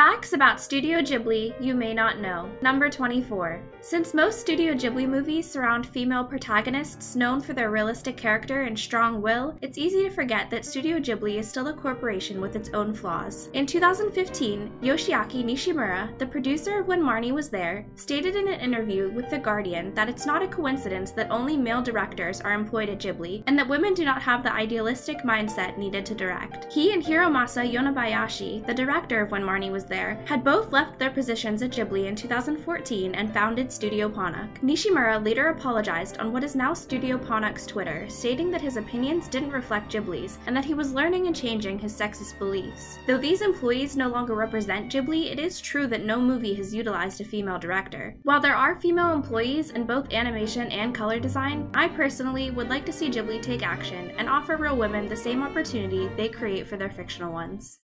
Facts about Studio Ghibli you may not know. Number 24. Since most Studio Ghibli movies surround female protagonists known for their realistic character and strong will, it's easy to forget that Studio Ghibli is still a corporation with its own flaws. In 2015, Yoshiaki Nishimura, the producer of When Marnie Was There, stated in an interview with The Guardian that it's not a coincidence that only male directors are employed at Ghibli, and that women do not have the idealistic mindset needed to direct. He and Hiromasa Yonebayashi, the director of When Marnie Was there, had both left their positions at Ghibli in 2014 and founded Studio Ponoc. Nishimura later apologized on what is now Studio Ponoc's Twitter, stating that his opinions didn't reflect Ghibli's and that he was learning and changing his sexist beliefs. Though these employees no longer represent Ghibli, it is true that no movie has utilized a female director. While there are female employees in both animation and color design, I personally would like to see Ghibli take action and offer real women the same opportunity they create for their fictional ones.